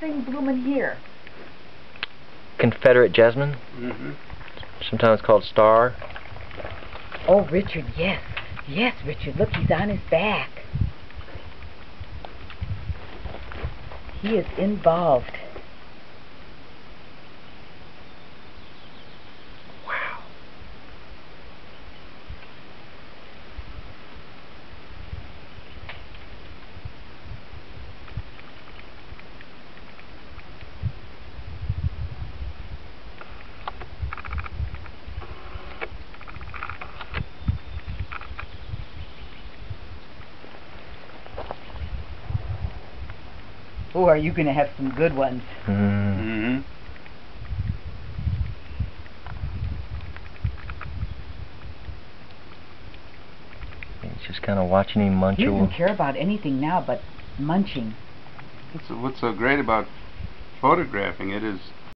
thing blooming here? Confederate jasmine, Mm-hmm. sometimes called star. Oh, Richard, yes. Yes, Richard, look, he's on his back. He is involved. Oh, are you going to have some good ones? Mm. Mm-hmm. He's just kind of watching him munch He a doesn't little. care about anything now but munching. What's, what's so great about photographing it is